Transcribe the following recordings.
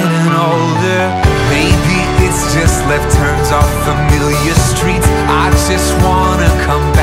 getting older. Maybe it's just left turns off familiar streets. I just wanna come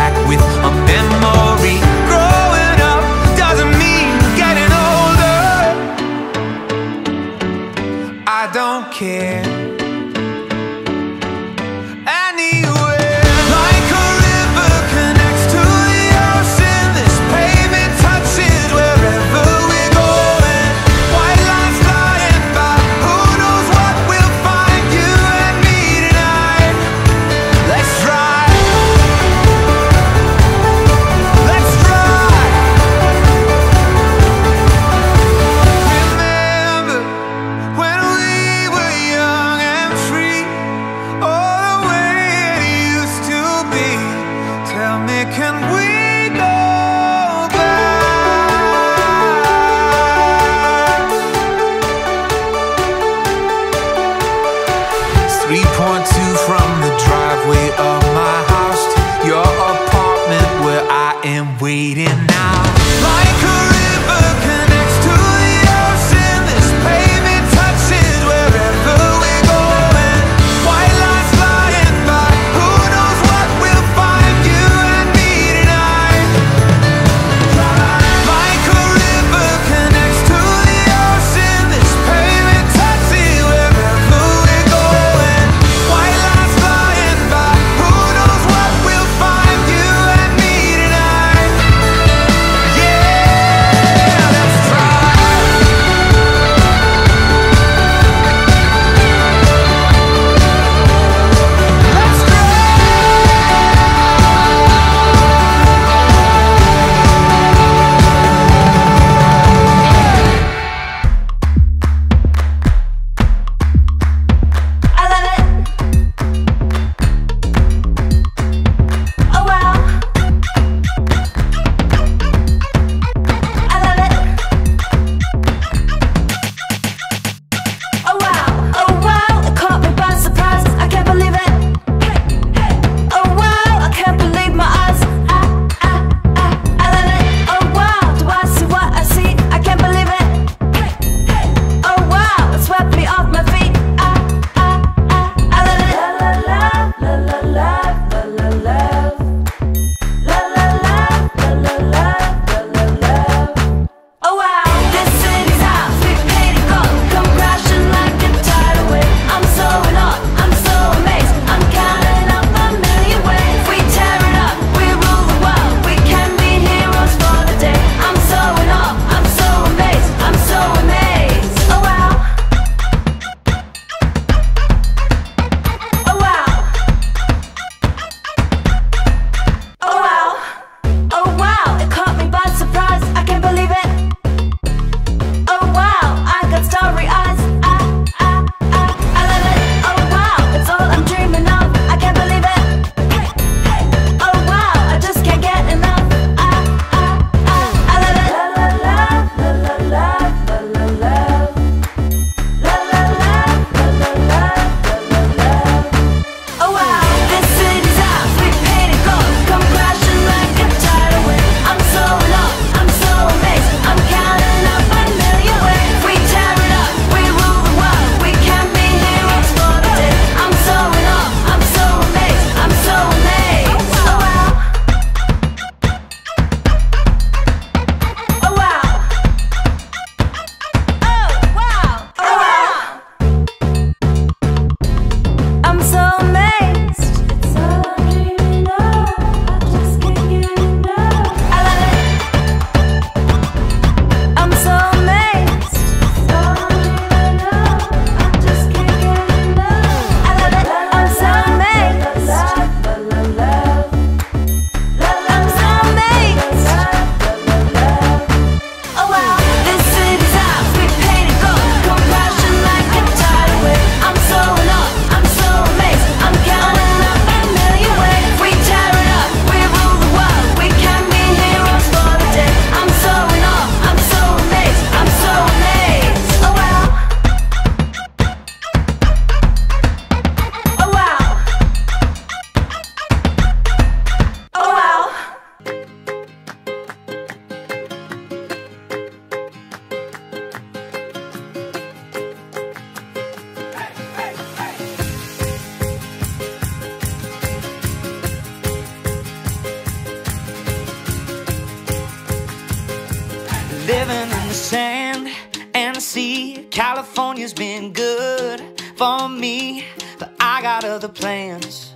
you's been good for me, but I got other plans.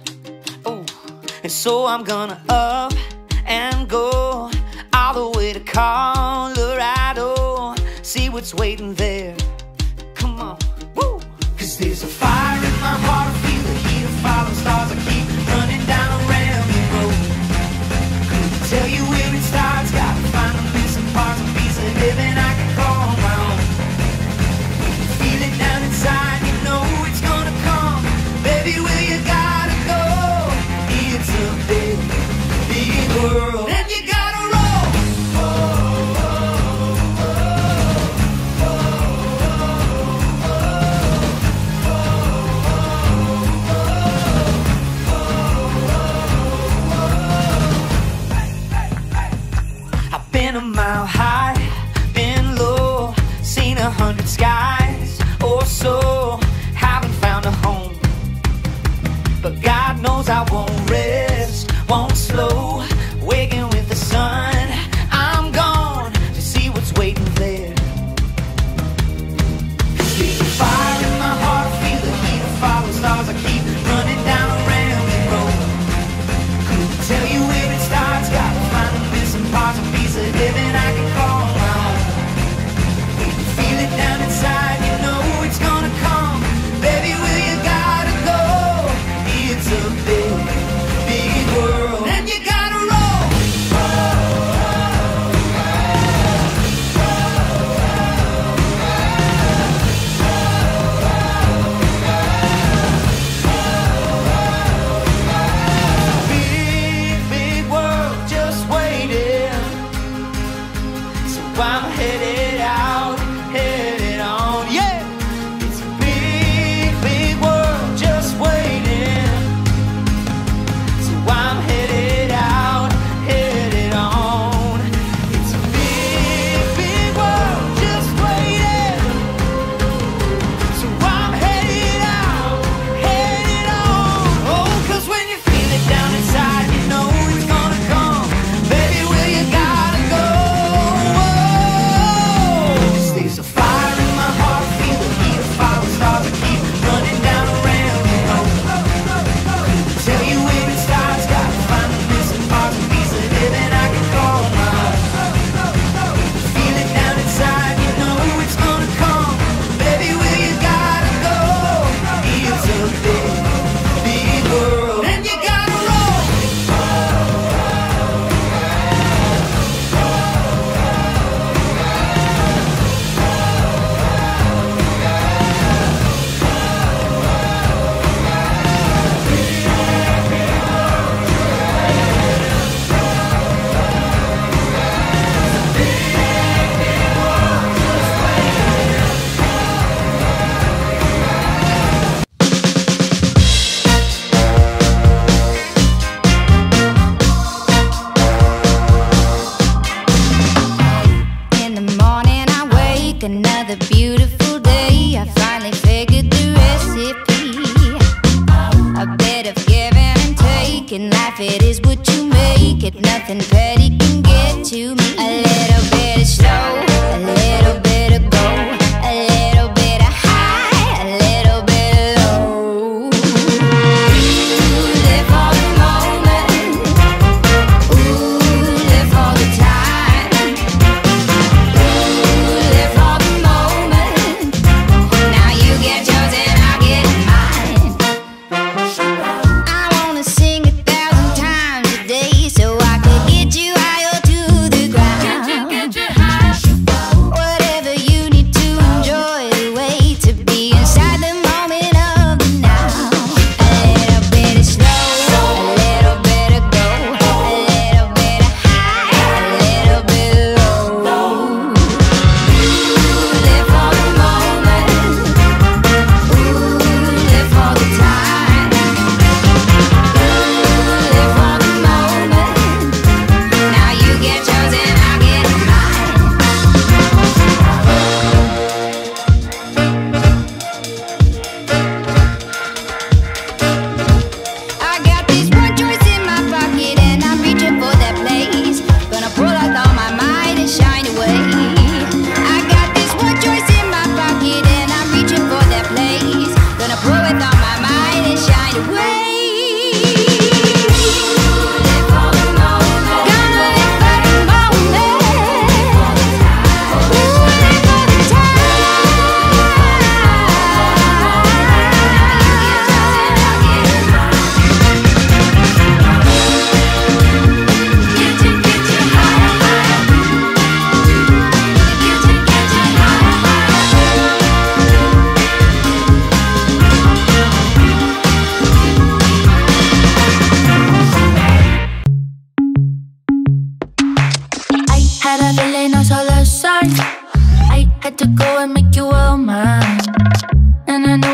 Oh, and so I'm gonna up and go all the way to Colorado, see what's waiting there.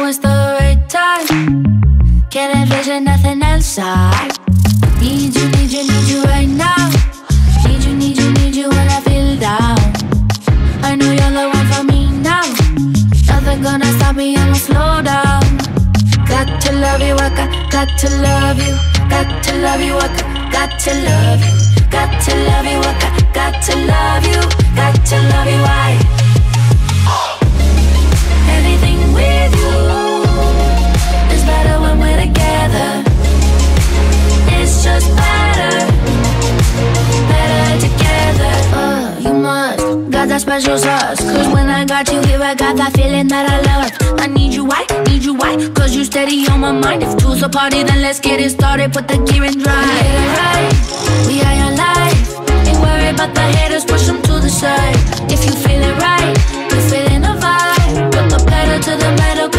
now the right time. Can't envision nothing else. I need you, need you, need you right now. Need you, need you, need you when I feel down. I know you're the one for me now. Nothing gonna stop me, I'ma slow down. Got to love you, I got, got to love you. Got to love you, I got, got to love you. Got to love you, I got, got to love you. Got to love you, I. that special sauce. Cause when I got you here, I got that feeling that I love. I need you right, need you right Cause you steady on my mind. If two's a party, then let's get it started. Put the gear in drive. We right, we are your life. Ain't worried about the haters, push them to the side. If you feel it right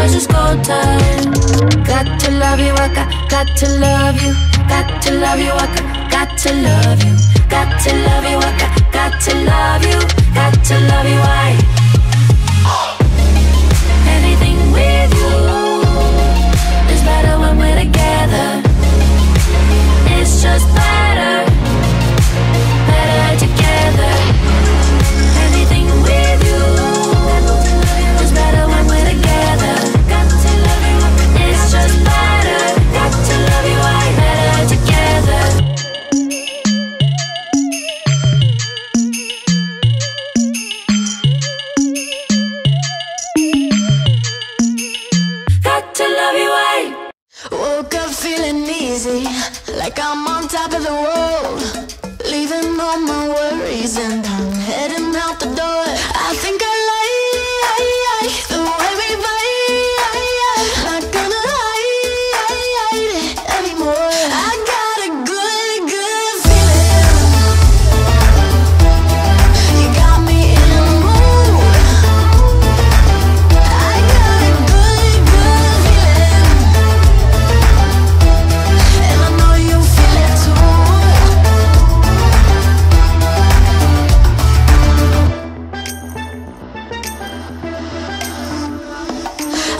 cause it's go time. Got to love you, I got, got to love you. Got to love you, I got, got to love you. Got to love you, I got, got to love you. Got to love you, I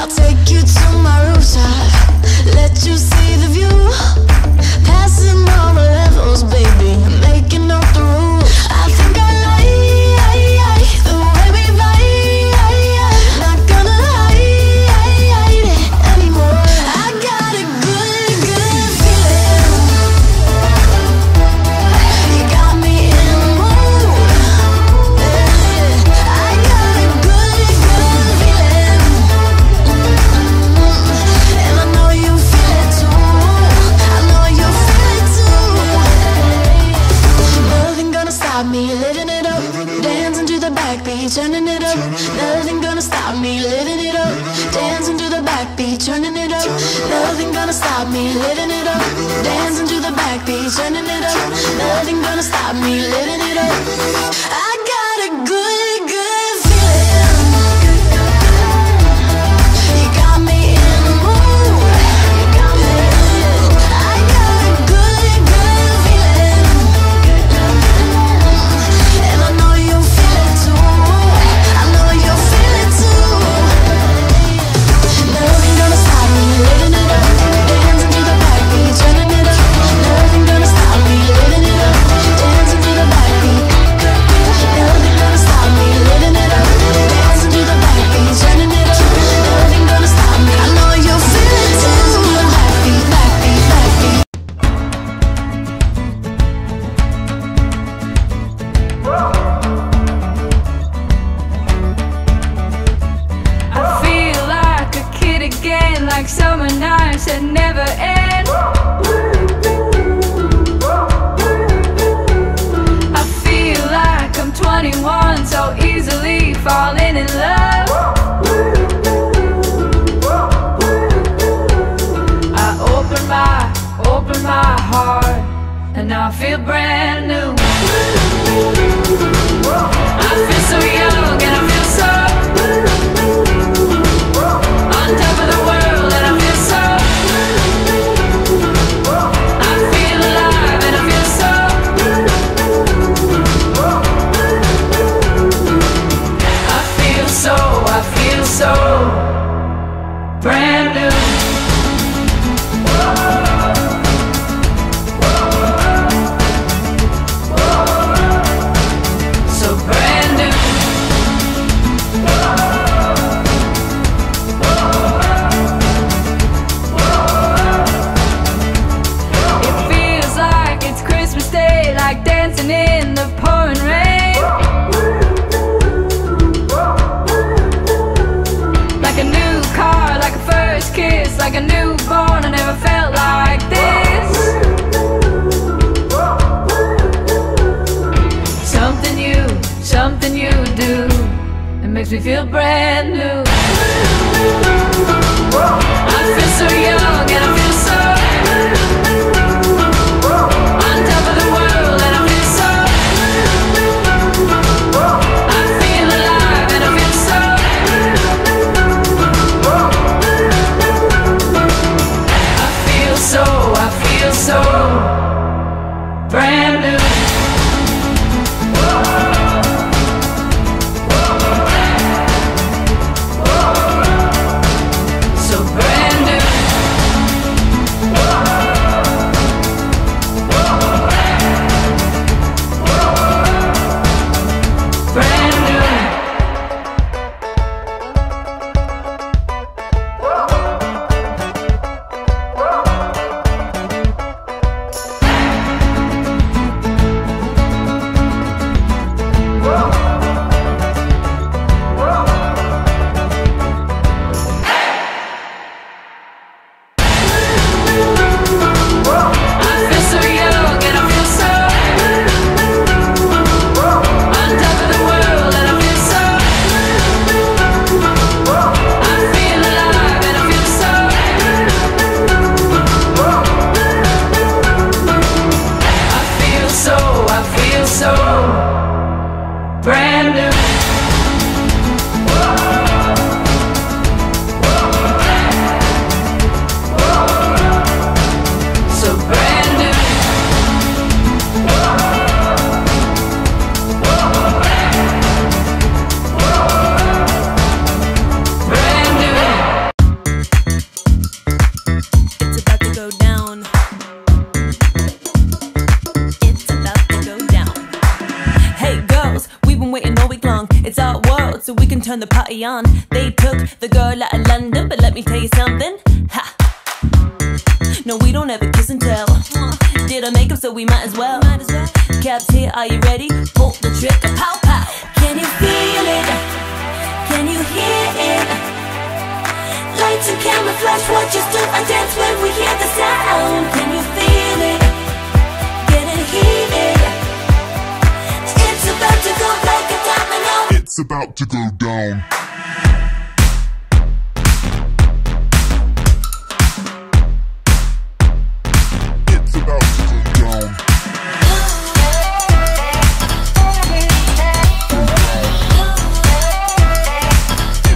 I'll take you to my rooftop. Let you see the view. Passing all the levels, baby. Making up the rules on. They took the girl out of London, but let me tell you something. Ha! No, we don't ever kiss and tell. Did I make up so we might as well? Might as well. Caps here, are you ready? Pull the trigger, pow pow. Can you feel it? Can you hear it? Lights and camera flash, watch us do a dance when we hear the sound. Can about to go down. It's about to go down.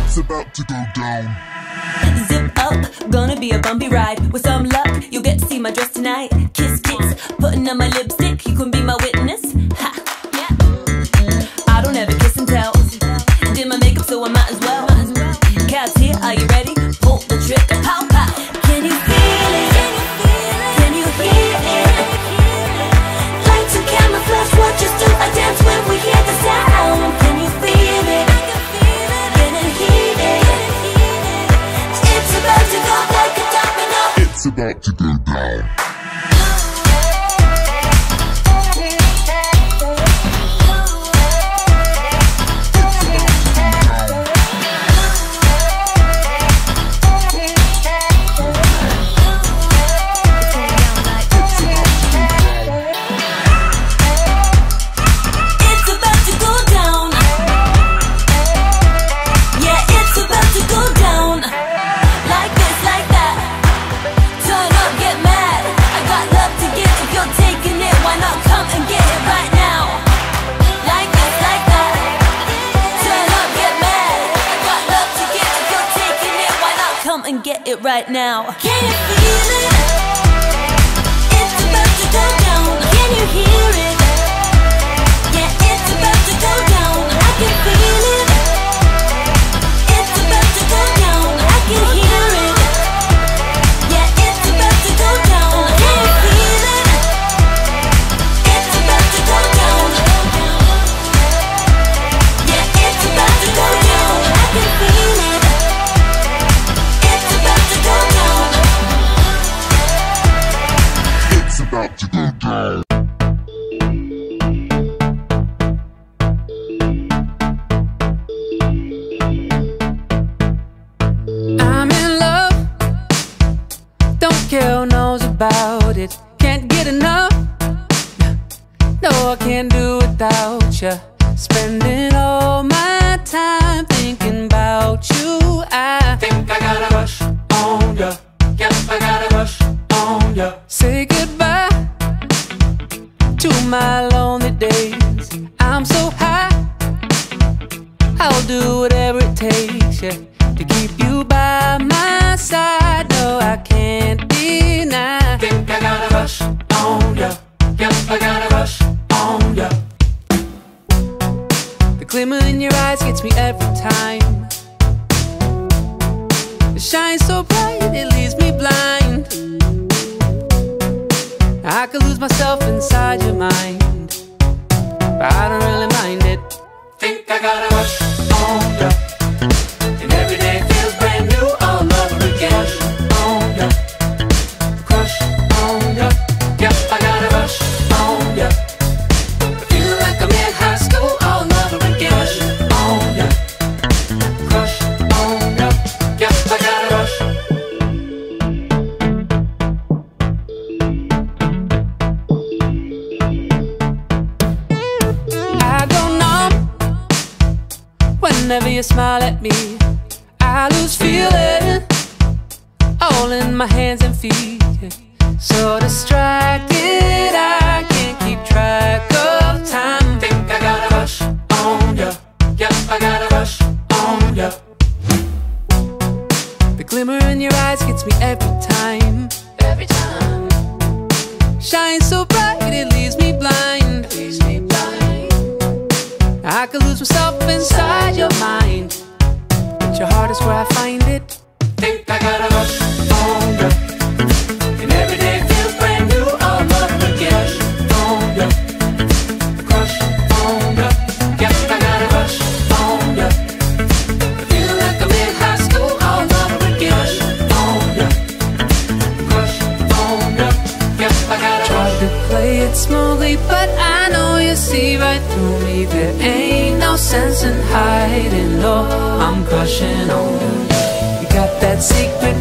It's about to go down. Zip up, gonna be a bumpy ride. With some luck, you'll get to see my dress tonight. Kiss, kiss, putting on my lipstick. You can be my witness. now. glimmer in your eyes gets me every time. Every time. So bright it leaves me blind. Leaves me blind. I could lose myself inside your mind, but your heart is where I find it. Think I gotta rush on. sense in hiding low. I'm crushing on you. You got that secret.